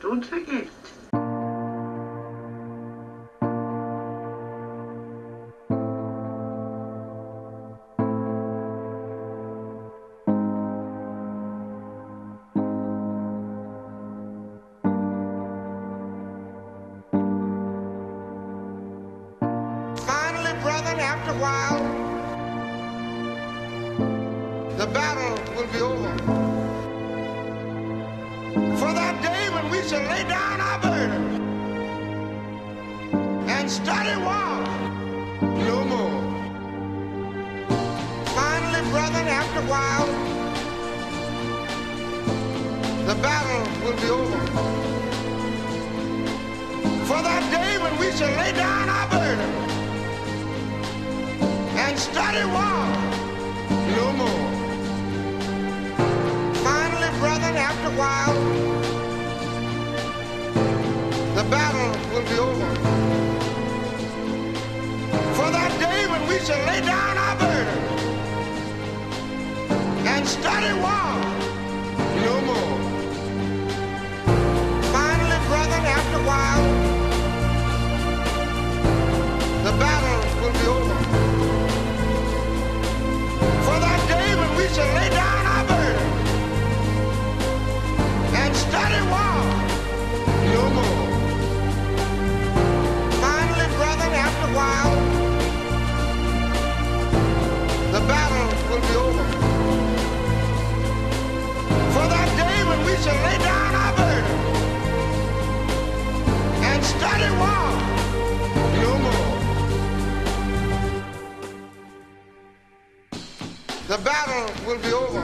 Don't forget. After a while, the battle will be over. For that day when we shall lay down our burden and study war no more. Finally, brethren, after a while, the battle will be over. For that day when we shall lay down our burden and study war no more. Finally, brethren, after a while, battle will be over. For that day when we shall lay down our burden and study war The battle will be over.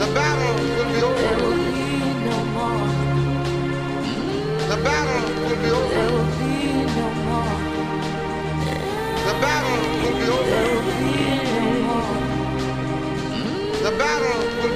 The battle will be over. There will be no more. The battle will be There over. will be no more. The battle will be over. There will be no more. The battle will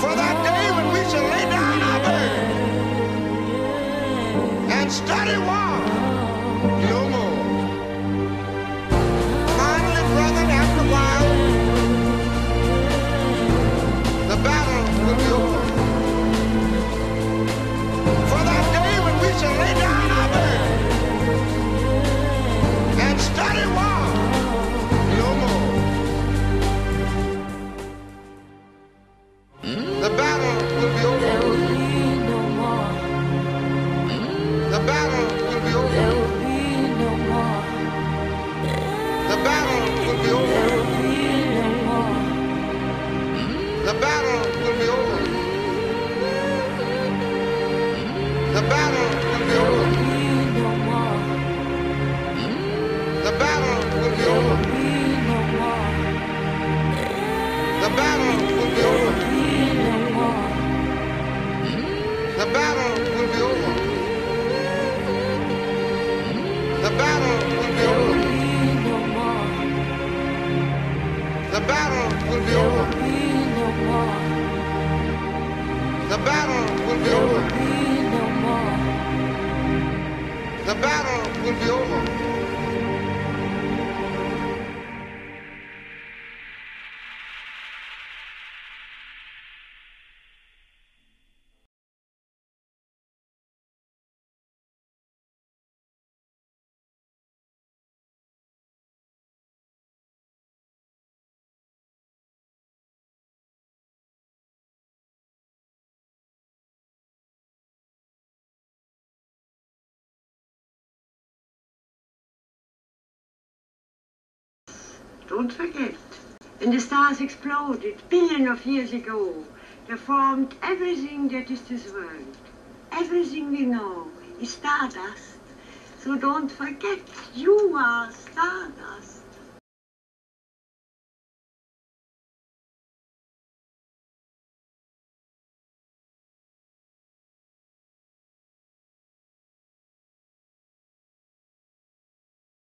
For that day when we shall lay down our and study war no more. The battle will be over. The battle will be over. The battle will be over. The battle will be over. The battle will be over. The battle will be over. The battle will be over. The battle Don't forget. When the stars exploded billion of years ago, they formed everything that is this world. Everything we know is stardust. So don't forget, you are stardust.